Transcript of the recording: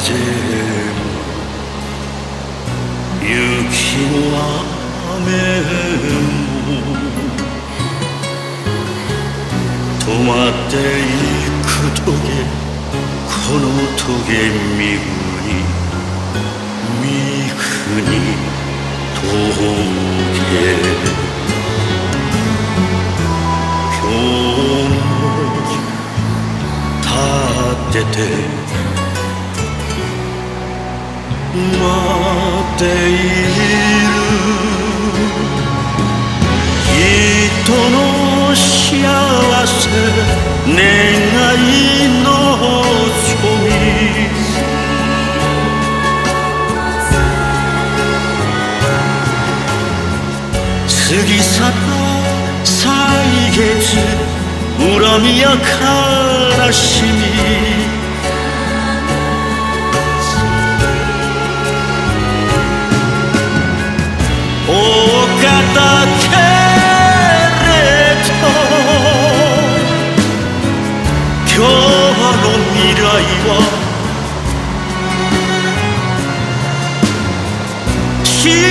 風も雪の雨も止まっていく棘この棘見ぐに三国峠今日も立ってて待っている人の幸せ願いの庶民過ぎ去った歳月恨みや悲しみ。she